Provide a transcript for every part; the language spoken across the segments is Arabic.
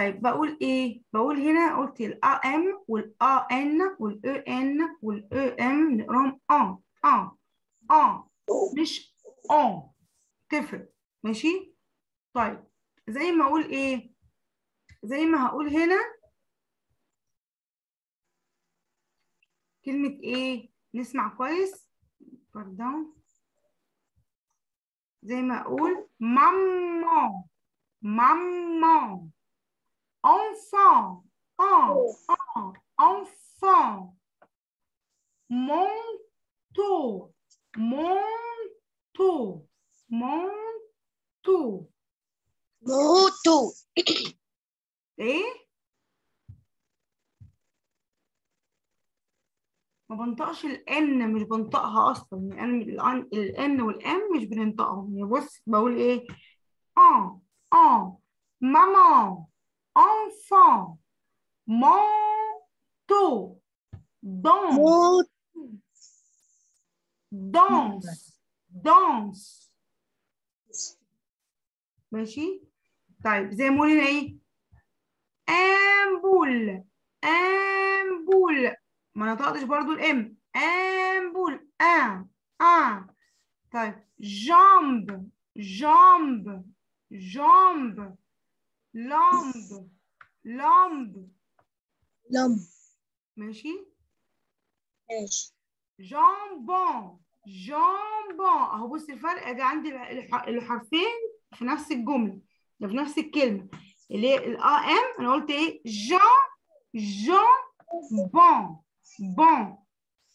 طيب بقول إيه؟ بقول هنا قلت ال ام وال ان وال ان وال ام نقراهم آه آه آه مش آه تفرق. ماشي؟ طيب زي ما أقول إيه؟ زي ما هقول هنا كلمة إيه؟ نسمع كويس. باردون زي ما أقول ماما ماما. Enfant en en enfant manteau manteau manteau موتو إيه ما بنطقش الان مش بنطقها أصلا يعني أنا الان والام مش بننطقهم يعني بص بقول إيه آه آه ماما enfant. Manteau danse. موت danse. Danse ماشي طيب زي ما قلنا إيه امبول امبول ما نطقتش برضو الام امبول ام آه طيب jambe jambe jambe lampe. lampe. lampe ماشي؟ ماشي. jambon. jambon. اهو بص الفرق ادي عندي الح- الحرفين في نفس الجملة ده في نفس الكلمة. اللي هي ال a m أنا قلت إيه؟ jam jam bon. bon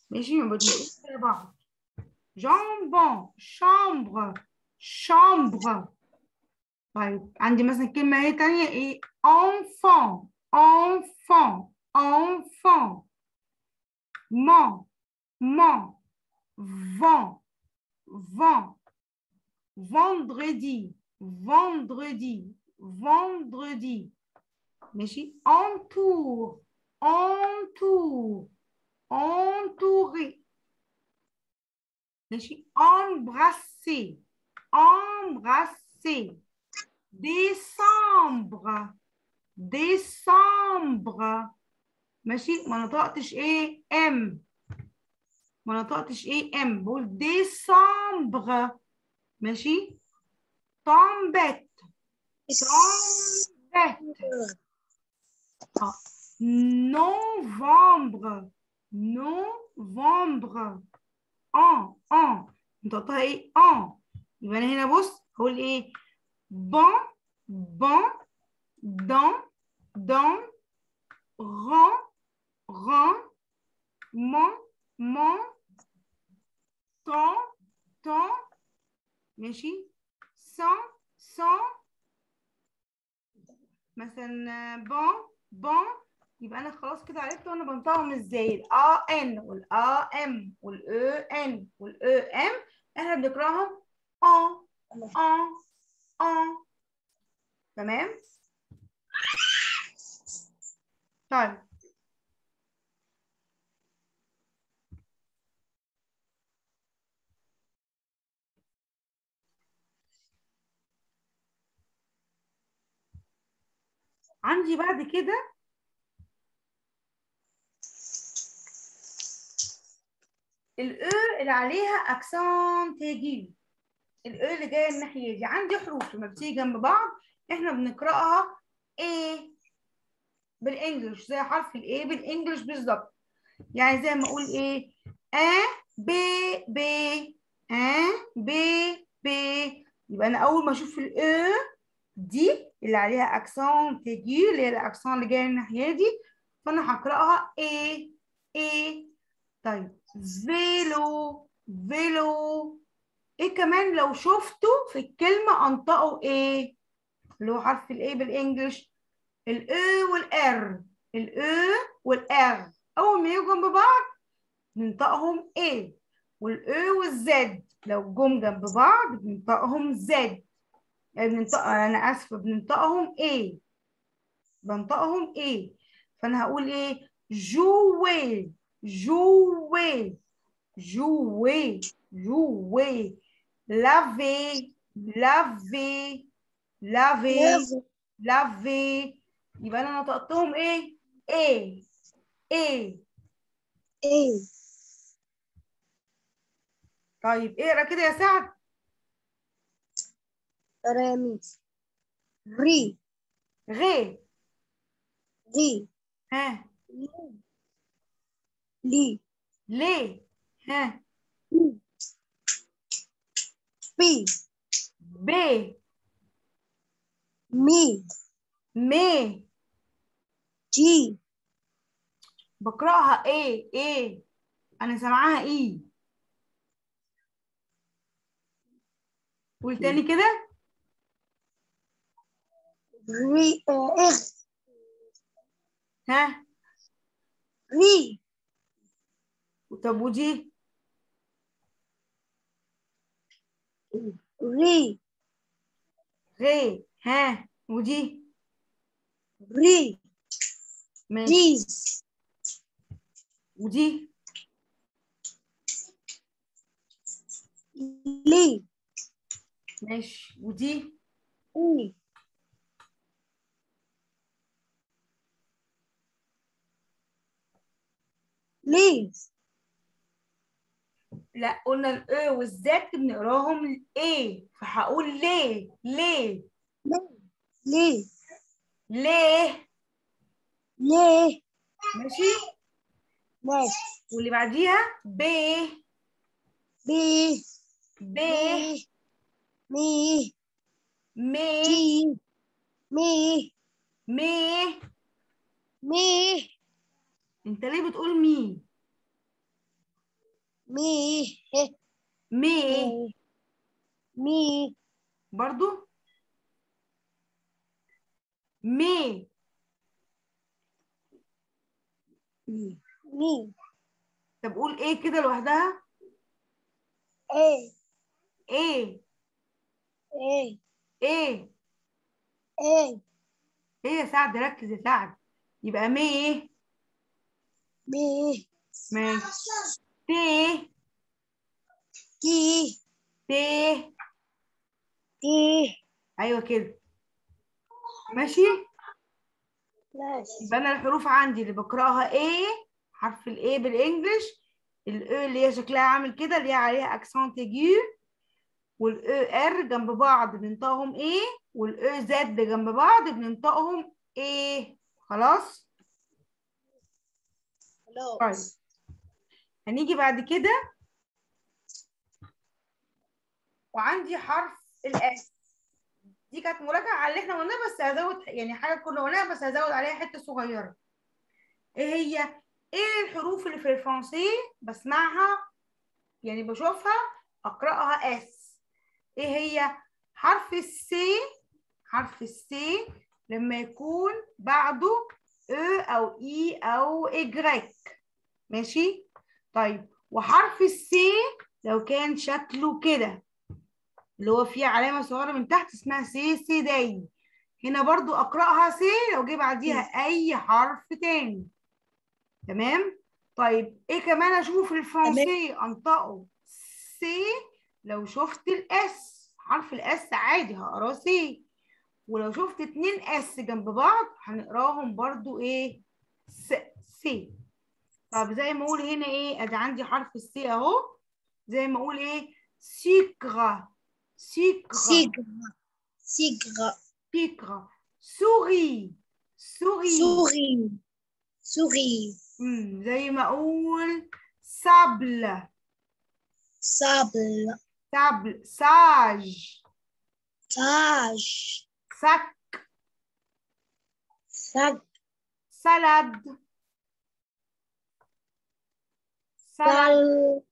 ماشي؟ ما بتنطقوش زي بعض. jambon. chambre. chambre. طيب عندي مثلا كلمه ايه تانية ايه enfant enfant enfant man man vent vent vendredi vendredi vendredi ماشي entour entour entouré ماشي embrasser embrasser décembre. Décembre. ماشي؟ ما نطقتش إيه؟ ام ما نطقتش إيه؟ ام بقول ديسمبر ماشي؟ طامبت طامبت آه. نوفمبر نوفمبر آه آه نطقتها إيه؟ آه يبقى أنا هنا بص هقول إيه؟ Bon bon dans dans rend rend mon mon ton ton ماشي sans sans. مثلا bon bon. يبقى أنا خلاص كده عرفت أنا بنطقهم إزاي. الا إن والا إم والاو إن والاو إم. إحنا بنقراهم آه آه آه تمام؟ طيب. عندي بعد كده ال e اللي عليها accent aigu ال e اللي جاية الناحية دي. عندي حروف لما بتيجي جنب بعض إحنا بنقرأها إيه بال English زي حرف ال A بال English بالظبط. يعني زي ما أقول إيه؟ ا ب ب ا ب ب يبقى أنا أول ما أشوف ال e دي اللي عليها accent aigu اللي هي ال accent اللي جاية الناحية دي فأنا هقرأها إيه إيه طيب vélo vélo إيه كمان لو شفته في الكلمة أنطقه إيه؟ اللي هو حرف ال A بال English. الاو والار الاو والار أول ما يجوا جنب بعض ننطقهم إيه وال e وال z لو جم جنب بعض بننطقهم z بننطق أنا آسفة بننطقهم إيه بنطقهم إيه فأنا هقول إيه؟ jouer jouer jouer jouer laver laver laver laver يبقى أنا نطقتهم إيه إيه إيه إيه طيب اقرا كده يا سعد راميس ري غي ري ها لي ليه ها بي ب مي مي جي بقرأها إيه إيه أنا سامعاها إيه قول تاني كده. ري اخ ها؟ ري طب ودي ري غي ها ودي ري ماشي ريز ودي لي ماشي ودي اي ليز لا قلنا الاي والزد بنقراهم إيه فهقول ليه ليه؟ لي ليه؟ ليه؟ ماشي؟ ماشي. واللي بعديها ب بي ب مي. مي. مي. مي. مي. انت ليه بتقول مي؟ مي مي. مي. برضو؟ مي. مي. طب قول إيه كده لوحدها؟ اي إيه. اي إيه. اي إيه يا سعد؟ ركز يا سعد. يبقى مي إيه؟ مي. ماشي. تي تي تي تي أيوه كده. ماشي؟ ماشي. يبقى أنا الحروف عندي اللي بقرأها إيه حرف الايه بالإنجلش الاو اللي هي شكلها عامل كده اللي هي عليها اكسنت ايجيو وال e r جنب بعض بننطقهم إيه وال e z جنب بعض بننطقهم إيه خلاص؟ طيب. خلاص هنيجي بعد كده. وعندي حرف ال s دي كانت مراجعة على اللي إحنا قلناه بس هزود يعني حاجة كنا قلناها بس هزود عليها حتة صغيرة. إيه هي؟ إيه الحروف اللي في الفرنسي بسمعها؟ يعني بشوفها أقرأها s إيه هي؟ حرف السي حرف السي لما يكون بعده e أو i أو i grec ماشي؟ طيب وحرف السي لو كان شكله كده اللي هو فيه علامة صغيرة من تحت اسمها c cédille. هنا برضو أقرأها s لو جه بعديها أي حرف تاني. تمام؟ طيب إيه كمان أشوفه في الفرنسي أنطقه. s لو شفت ال s حرف ال s عادي هقراه s. ولو شفت اتنين s جنب بعض هنقراهم برضو إيه؟ s s. طب زي ما أقول هنا إيه أدي عندي حرف السي أهو. زي ما أقول إيه sucre sucre sucre sucre sucre souris souris souris souris. زي ما أقول sable. sable. sable sage. sage sac. sac. salade salade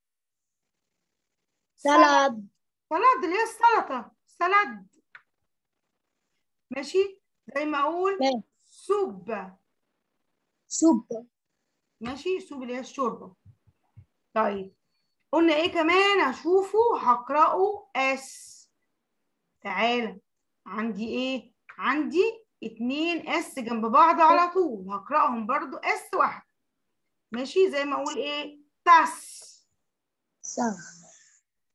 sa salade. salade اللي هي السلطة. salade ماشي؟ زي ما أقول ماشي. soupe soupe ماشي؟ soupe اللي هي الشوربة. طيب. قلنا إيه كمان؟ هشوفه هقرأه. s تعالى عندي إيه؟ عندي اتنين s جنب بعض على طول. هقرأهم برضو s واحدة ماشي؟ زي ما أقول إيه؟ tasse sa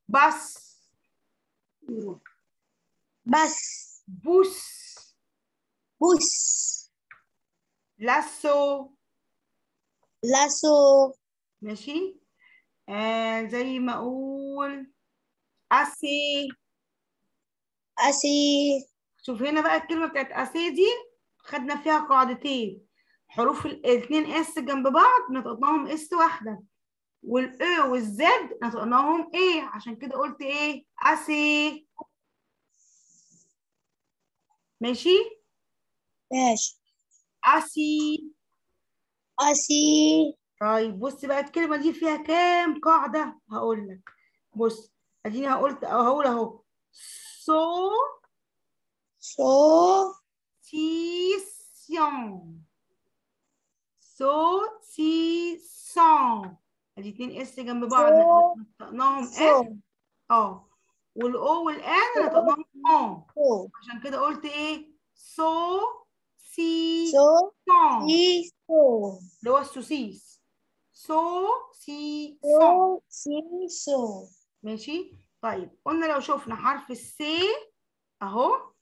bosse bosse bosse bosse lasso lasso. ماشي آه زي ما أقول assez assez شوف هنا بقى الكلمة بتاعت assez دي خدنا فيها قاعدتين. حروف ال- الاتنين s جنب بعض نطقناهم s واحدة. وال e وال z نطقناهم إيه عشان كده قلت إيه؟ assez. ماشي؟ ماشي. assez. assez. طيب بص بقى الكلمة دي فيها كام قاعدة؟ هقول لك. بص أديني أو هقول أهو sau. sau saucisson sau saucisson ادي اتنين s جنب بعض sau- نطقناهم s sau آه. وال o وال n نطقناهم آه عشان كده قلت إيه؟ sau ci sson ci sson. اللي هو السوسيس. sau ci sson ci sson. ماشي؟ طيب قلنا لو شفنا حرف السي أهو.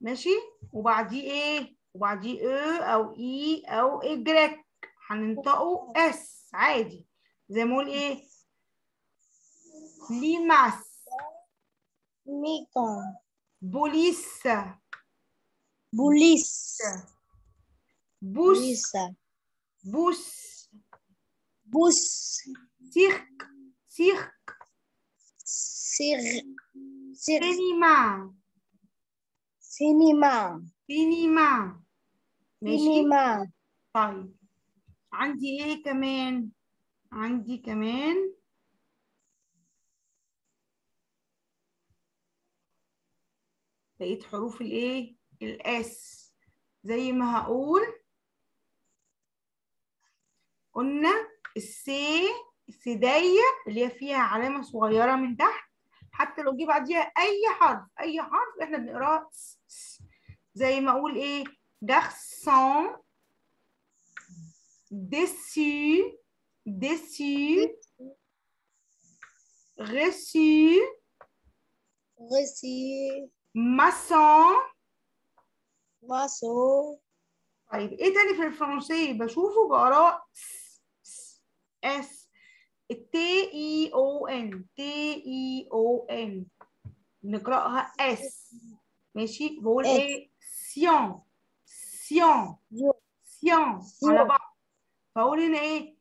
ماشي؟ وبعديه إيه؟ وبعديه أو أو إي أو إجريك. هننطقه اس عادي. زي ما اقول ايه ليماس ميكا بوليس بوليس بوس بوليسا بوس بوس سيرك سيرك سير سير سينما سينما سينما ماشي سينما طيب عندي ايه كمان عندي كمان بقيت حروف الايه؟ الاس. زي ما هقول قلنا السي السداية اللي هي فيها علامة صغيرة من تحت. حتى لو جه بعديها أي حرف أي حرف إحنا بنقراه. زي ما أقول إيه؟ garçon dessus dessus reçu. غسي maçon. ماسو طيب إيه تاني في الفرنسية بشوفه بقراه s- s- s ال t i o n t i o n نقراها s ماشي بقول s. إيه سيون سيون جو سيون سيون. على بعض فاقول هنا إيه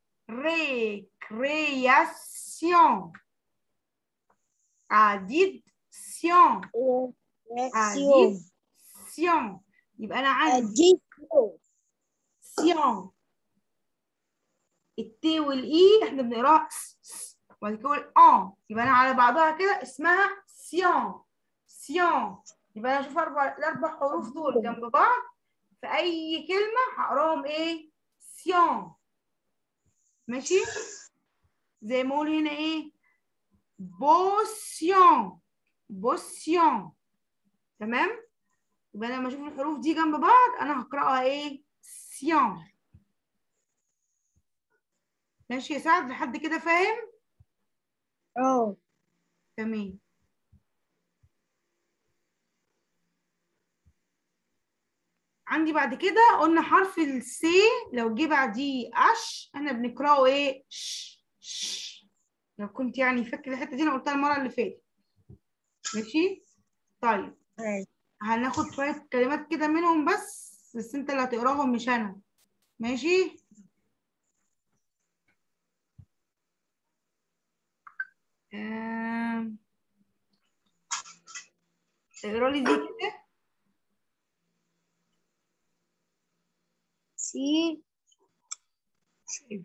addi سيون سيون يبقى أنا عندي tion ال t وال i إحنا بنقراها وبعد كده آه يبقى أنا على بعضها كده اسمها سيون سيون يبقى أنا أشوف أربع الأربع حروف دول جنب بعض. في أي كلمة هقراهم إيه؟ tion ماشي؟ زي ما أقول هنا إيه؟ potion. potion. تمام؟ يبقى أنا لما أشوف الحروف دي جنب بعض أنا هقرأها إيه؟ tion. ماشي يا سعد؟ لحد كده فاهم؟ أو تمام. عندي بعد كده قلنا حرف السي لو جه بعديه أش إحنا بنقرأه إيه؟ ش ش. لو كنت يعني فاكر الحتة دي أنا قلتها المرة اللي فاتت. ماشي؟ طيب. هناخد شوية كلمات كده منهم بس بس أنت اللي هتقراهم مش أنا. ماشي. اقرأ لي دي كده. سي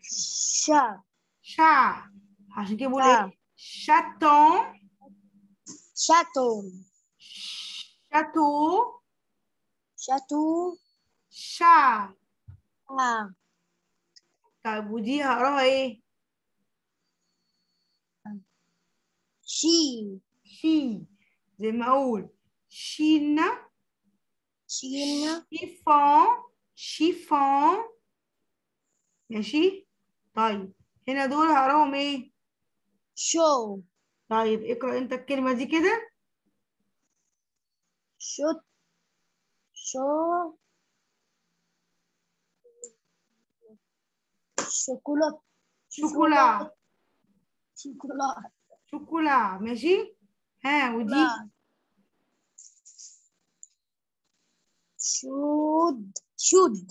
شا شع عشان كده بقول شا. إيه شاتون شاتون شاتو شاتو شع آ طيب ودي هقراها إيه شي شي زي ما أقول شينا شين شيفون شيفون ماشي؟ طيب هنا دول هقراهم إيه؟ شو. طيب اقرأ انت الكلمة دي كده. شوت شو. شوكولاتة شوكولا. شوكولاتة شوكولا. ماشي؟ ها ودي. شود. شود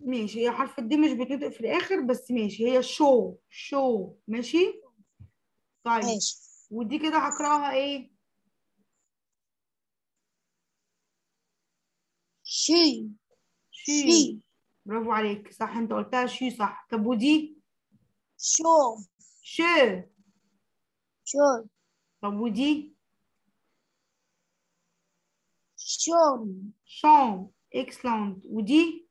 ماشي هي حرف الدي مش بيتنطق في الآخر بس ماشي هي شو شو ماشي؟ طيب ماشي. ودي كده هقرأها إيه؟ شي شي برافو عليك صح أنت قلتها شي صح. طب ودي؟ شو ش شو طب ودي؟ شون شون اكسلانت ودي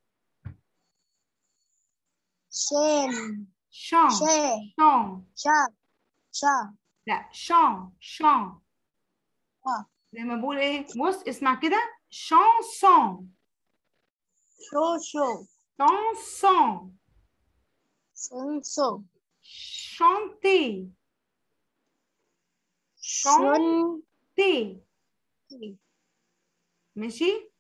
شين شان شي شان شا شا لا شان شان آه. زي ما بقول إيه بص اسمع كده شانسون شو شو شانسون سون سو شانتي شون تي ماشي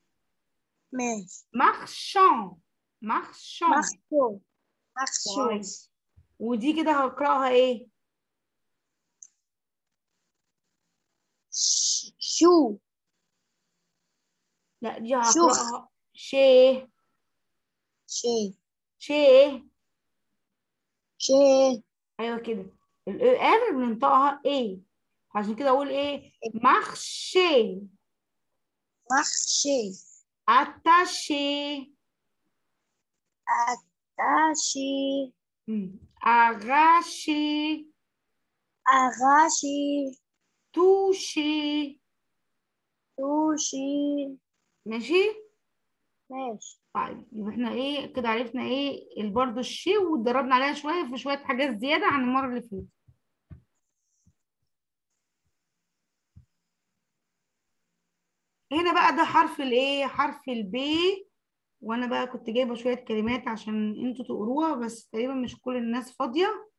ماشي. مخشو مخشو كويس. ودي كده هقراها إيه؟ chan. لا دي. هقراها. شي. شي. شي. شي. أيوه كده. ال e r بننطقها إيه عشان كده أقول إيه؟ marcher marcher. attacher attacher arracher أغاشي توشي توشي ماشي؟ ماشي. طيب يبقى إحنا إيه كده عرفنا إيه برضه الشي واتدربنا عليها شوية في شوية حاجات زيادة عن المرة اللي فاتت. هنا بقى ده حرف الايه حرف البي وأنا بقى كنت جايبة شوية كلمات عشان أنتوا تقروها بس تقريبا مش كل الناس فاضية.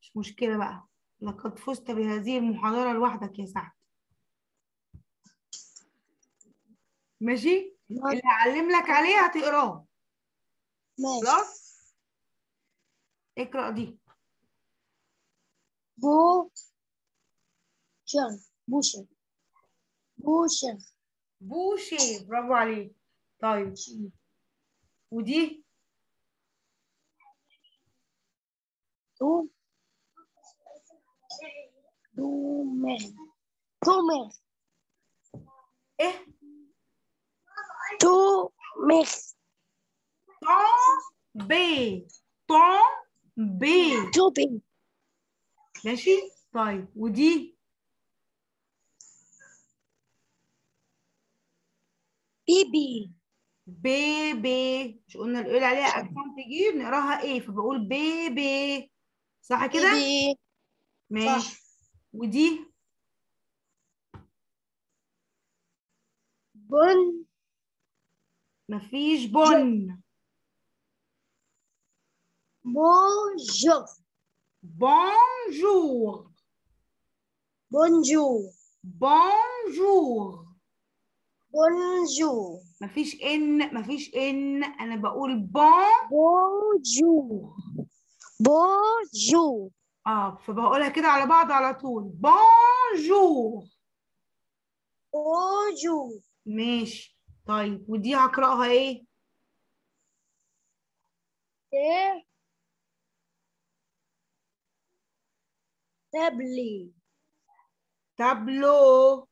مش مشكلة بقى. لقد فزت بهذه المحاضرة لوحدك يا سعد. ماشي؟ اللي هعلم لك عليه هتقراه. ماشي. خلاص؟ اقرأ دي. bou cher boucher boucher boucher bravo عليك طيب ودي تو دومر تومر إيه تومر طون بي طون بي توبي ماشي طيب ودي bébé. bébé. مش قلنا نقول عليها accent تجيب نقراها إيه فبقول bébé. صح كده؟ bébé. ماشي. ودي؟ ben. مفيش ben. bonjour. bonjour. bonjour. bonjour. bonjour مفيش in مفيش in. أنا بقول bon. bonjour bonjour آه فبقولها كده على بعض على طول. bonjour bonjour ماشي. طيب ودي هقرأها إيه؟ ت. tablé tableau.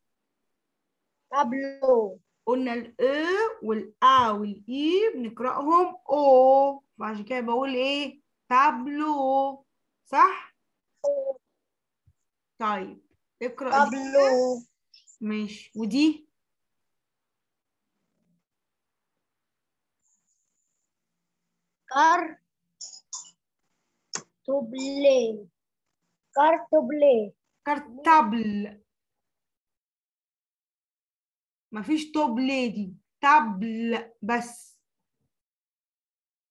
tableau قلنا الاو والا والاي بنقرأهم o. فعشان كده بقول إيه؟ تابلو صح؟ طيب اقرأ تابلو ماشي. ودي؟ car toblé cartoblé cartable. مفيش toblé دي table بس.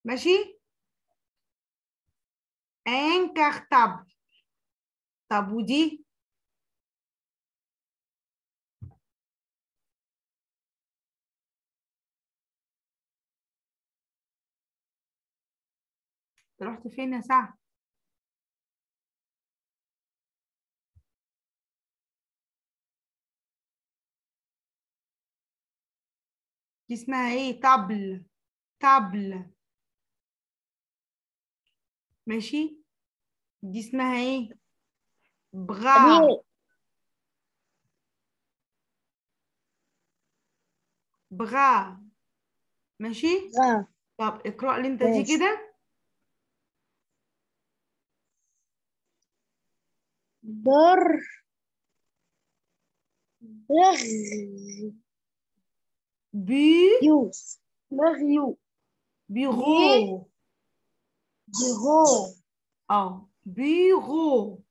ماشي؟ un cartable طب ودي؟ رحت فين يا سعد؟ دي اسمها إيه؟ طبل. طبل. ماشي؟ دي اسمها إيه؟ بغا بغا ماشي؟ طب اقرأ لي انت دي. كده. بر. بغ. يوس مغيو بيغو. بيغو. آه بيغو.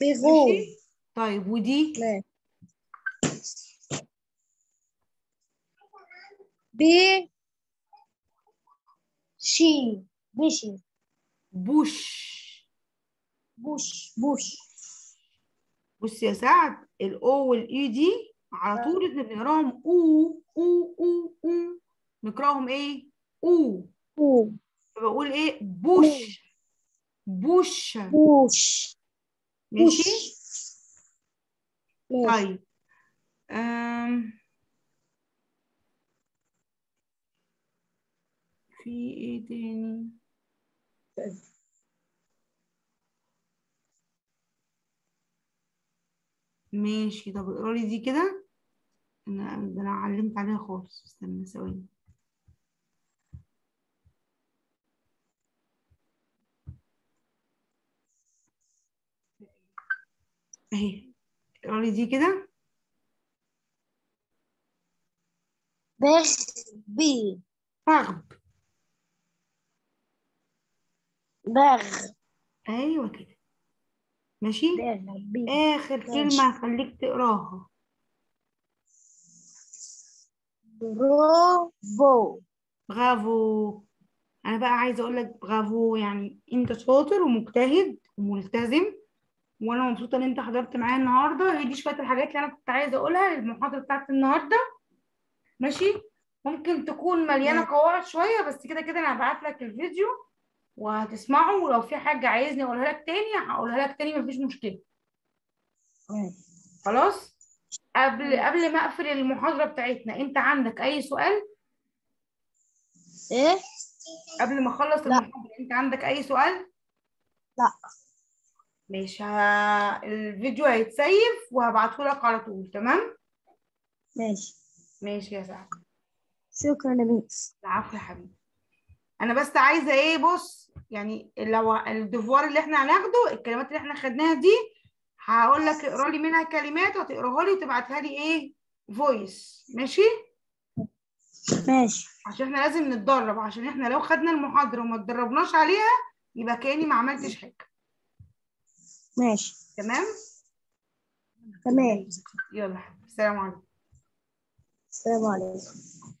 بيغو. طيب ودي. بي شي. بشي بوش. بوش. بوش. بص يا سعد الاو والاي دي على طول إحنا بنقراهم أو أو أو أو. نقراهم إيه؟ أو. بو فبقول إيه؟ بوش. بوش. بوش. ماشي؟ ماشي. طيب. أم... في إيه تاني؟ ماشي. طب اقرا لي دي كده. أنا ده أنا علمت عليها خالص. استنى ثواني. أهي. اقرا لي دي كده. بغ بي. رغب بغ. أيوه كده. ماشي؟ آخر. كلمة هخليك تقراها. برافو. برافو. أنا بقى عايزة أقول لك برافو. يعني أنت شاطر ومجتهد وملتزم وأنا مبسوطة إن أنت حضرت معايا النهارده. هي دي شوية الحاجات اللي أنا كنت عايزة أقولها للمحاضرة بتاعت النهارده. ماشي؟ ممكن تكون مليانة. قواعد شوية بس كده كده أنا هبعت لك الفيديو وهتسمعه. ولو في حاجة عايزني أقولها لك تاني هقولها لك تاني مفيش مشكلة. خلاص؟ قبل قبل ما أقفل المحاضرة بتاعتنا أنت عندك أي سؤال؟ إيه؟ قبل ما أخلص. المحاضرة أنت عندك أي سؤال؟ لا. مش ه... الفيديو هيتسيف وهبعته لك على طول تمام؟ ماشي. ماشي يا سعد. شكرا يا miss العفو يا حبيبي. أنا بس عايزة إيه بص يعني لو ال devoir اللي إحنا هناخده الكلمات اللي إحنا خدناها دي هقول لك اقرا لي منها كلمات وتقراها لي وتبعتها لي إيه؟ voice ماشي؟ ماشي. عشان إحنا لازم نتدرب عشان إحنا لو خدنا المحاضرة وما اتدربناش عليها يبقى كأني ما عملتش حاجة. ماشي. تمام؟ تمام. يلا السلام عليكم. السلام عليكم.